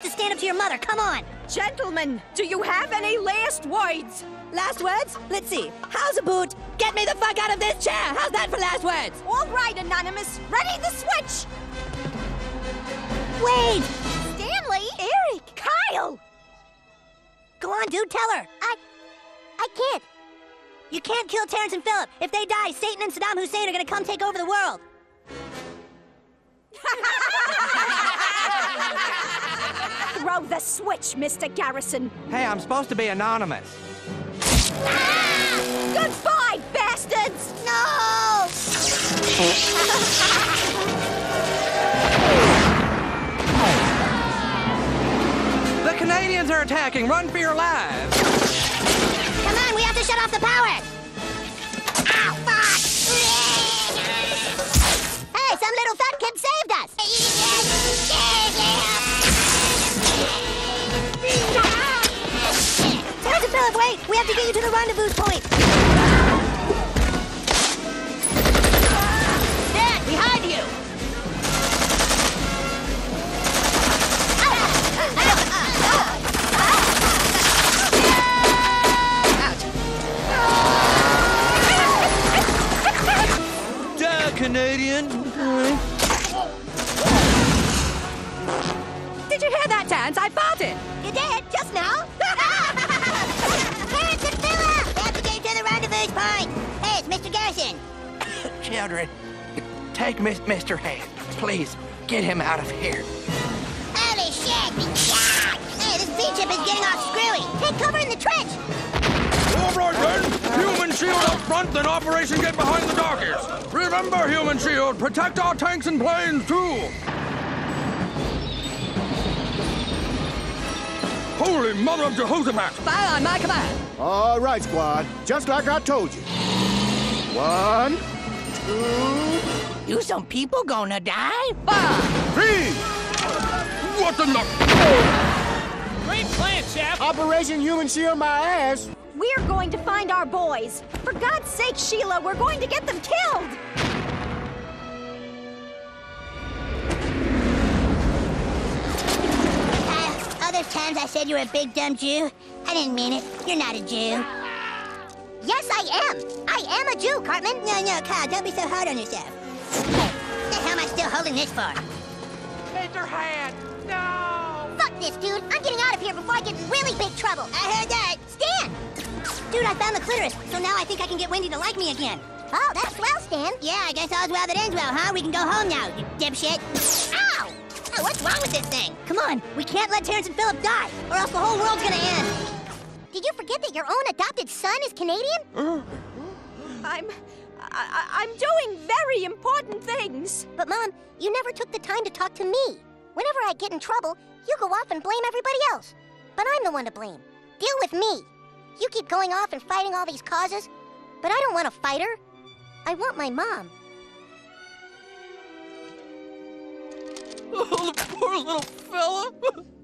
to stand up to your mother. Come on. Gentlemen, do you have any last words? Last words? Let's see. How's a boot? get me the fuck out of this chair? How's that for last words? All right, Anonymous. Ready the switch. Wait. Stanley. Eric. Kyle. Go on, dude. Tell her. I. I can't. You can't kill Terrance and Phillip. If they die, Satan and Saddam Hussein are gonna come take over the world. Throw the switch, Mr. Garrison. Hey, I'm supposed to be anonymous. Ah! Goodbye, bastards! No! The Canadians are attacking. Run for your lives. Come on, we have to shut off the power. Terrance wait! We have to get you to the rendezvous point. Dad, behind you! Duh, Canadian. Did you hear that, Terrance? I farted. You did, just now. You to point. Hey, it's Mr. Garrison. Children, take Miss, Mr. Hand. Please, get him out of here. Holy shit! Hey, this beach ship is getting all screwy. Take cover in the trench. All right then. Human shield up front, then Operation Get Behind the Darkest. Remember, Human Shield, protect our tanks and planes too. Holy Mother of Jehoshaphat! Fire on my command. All right, squad. Just like I told you. One, two, You some people gonna die? Fire. three. What the no? Great plan, Chef. Operation Human Shield my ass. We're going to find our boys. For God's sake, Sheila, we're going to get them killed. Those times I said you were a big dumb Jew, I didn't mean it. You're not a Jew. Yes, I am. I am a Jew, Cartman. No, no, Kyle, don't be so hard on yourself. Hey, the hell am I still holding this for? Mr. Hand, no! Fuck this, dude. I'm getting out of here before I get in really big trouble. I heard that. Stan! Dude, I found the clitoris, so now I think I can get Wendy to like me again. Oh, that's swell, Stan. Yeah, I guess all's well that ends well, huh? We can go home now, you dipshit. Oh, what's wrong with this thing? Come on, we can't let Terrance and Phillip die, or else the whole world's gonna end. Did you forget that your own adopted son is Canadian? I'm. I, I'm doing very important things. But, Mom, you never took the time to talk to me. Whenever I get in trouble, you go off and blame everybody else. But I'm the one to blame. Deal with me. You keep going off and fighting all these causes, but I don't want a fighter. I want my mom. Little fella.